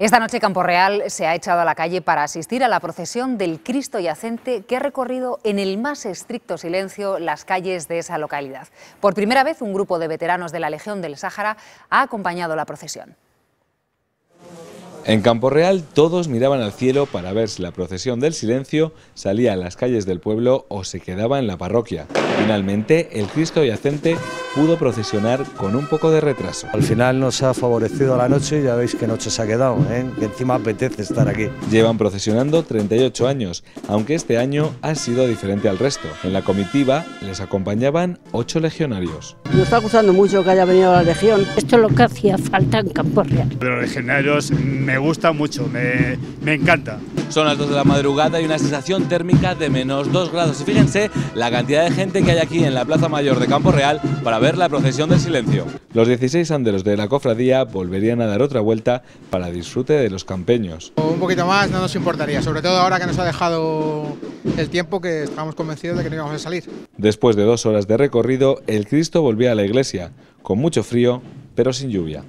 Esta noche Campo Real se ha echado a la calle para asistir a la procesión del Cristo Yacente que ha recorrido en el más estricto silencio las calles de esa localidad. Por primera vez un grupo de veteranos de la Legión del Sáhara ha acompañado la procesión. En Campo Real todos miraban al cielo para ver si la procesión del silencio salía a las calles del pueblo o se quedaba en la parroquia. Finalmente, el Cristo yacente pudo procesionar con un poco de retraso. Al final nos ha favorecido la noche y ya veis qué noche se ha quedado, ¿eh? que encima apetece estar aquí. Llevan procesionando 38 años, aunque este año ha sido diferente al resto. En la comitiva les acompañaban 8 legionarios. Nos está gustando mucho que haya venido la Legión. Esto es lo que hacía falta en Campo Real. Los legionarios me gusta mucho, me, me encanta. Son las 2 de la madrugada y una sensación térmica de menos 2 grados. Y fíjense la cantidad de gente que hay aquí en la Plaza Mayor de Campo Real para ver la procesión del silencio. Los 16 anderos de la cofradía volverían a dar otra vuelta para disfrute de los campeños. Un poquito más no nos importaría, sobre todo ahora que nos ha dejado el tiempo que estábamos convencidos de que no íbamos a salir. Después de dos horas de recorrido, el Cristo volvía a la iglesia, con mucho frío, pero sin lluvia.